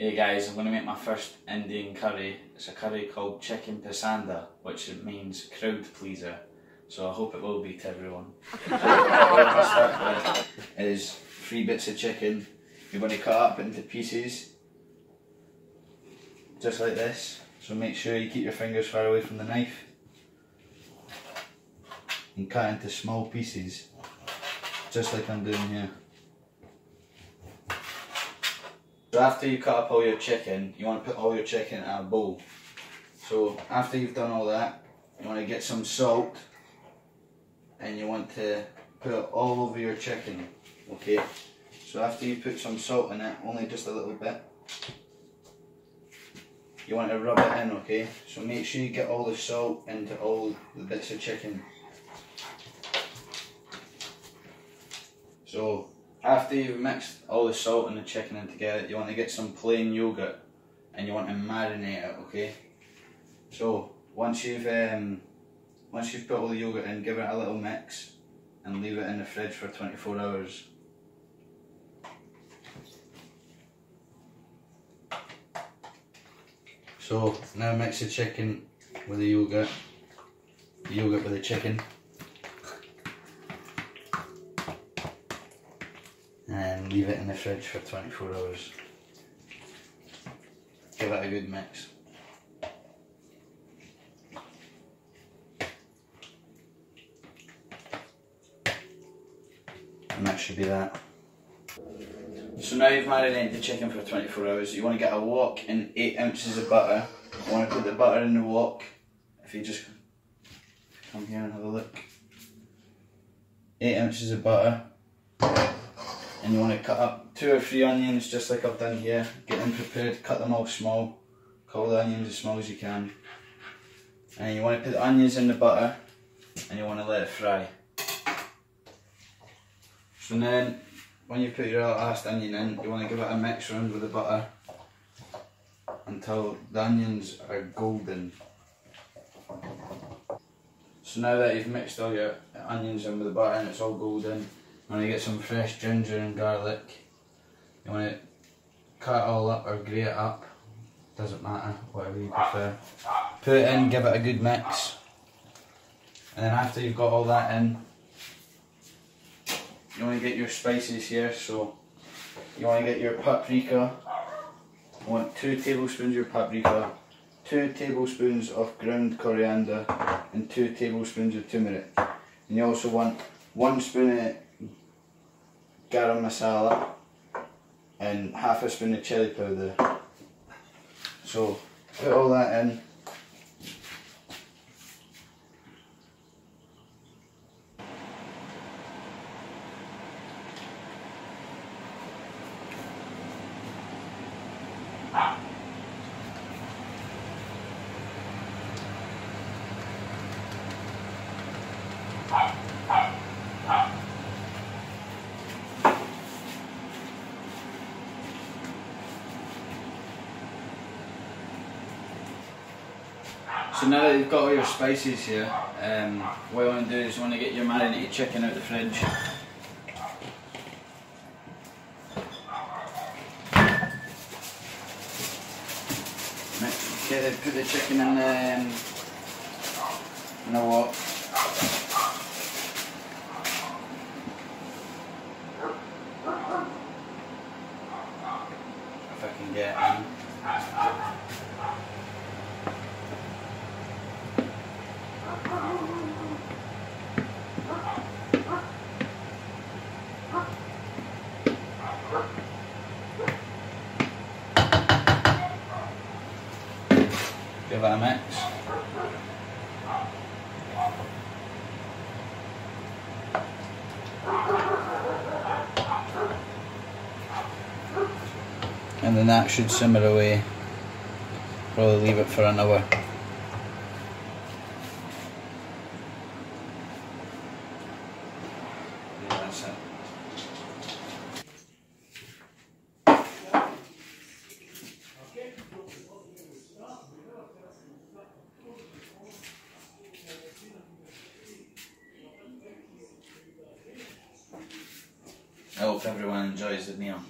Hey guys, I'm going to make my first Indian curry. It's a curry called chicken pasanda, which means crowd pleaser. So I hope it will be to everyone. what I start with is three bits of chicken. You're going to cut up into pieces, just like this. So make sure you keep your fingers far away from the knife. And cut into small pieces, just like I'm doing here. So after you cut up all your chicken, you want to put all your chicken in a bowl. So after you've done all that, you want to get some salt and you want to put it all over your chicken, okay? So after you put some salt in it, only just a little bit, you want to rub it in, okay? So make sure you get all the salt into all the bits of chicken. So after you've mixed all the salt and the chicken in together, you want to get some plain yogurt and you want to marinate it, okay? So once you've um, once you've put all the yogurt in, give it a little mix and leave it in the fridge for 24 hours. So now mix the chicken with the yogurt, the yogurt with the chicken. And leave it in the fridge for 24 hours. Give it a good mix. And that should be that. So now you've marinated the chicken for 24 hours, you want to get a wok and 8 ounces of butter. You want to put the butter in the wok. If you just come here and have a look. 8 ounces of butter and you want to cut up two or three onions just like I've done here. Get them prepared, cut them all small. Cut the onions as small as you can. And you want to put the onions in the butter and you want to let it fry. So then when you put your last onion in, you want to give it a mix around with the butter until the onions are golden. So now that you've mixed all your onions in with the butter and it's all golden, you want to get some fresh ginger and garlic. You want to cut it all up or grate it up. Doesn't matter, whatever you prefer. Put it in, give it a good mix. And then after you've got all that in, you want to get your spices here. So you want to get your paprika. You want two tablespoons of paprika, two tablespoons of ground coriander, and two tablespoons of turmeric. And you also want one spoon of garam masala and half a spoon of chili powder. So put all that in So now that you've got all your spices here, um, what you want to do is you want to get your marinated chicken out of the fridge. It, put the chicken in the, um, in the wok. If I can get in. That. And then that should simmer away. Probably leave it for an hour. Yeah, that's it. Hope everyone enjoys the meal.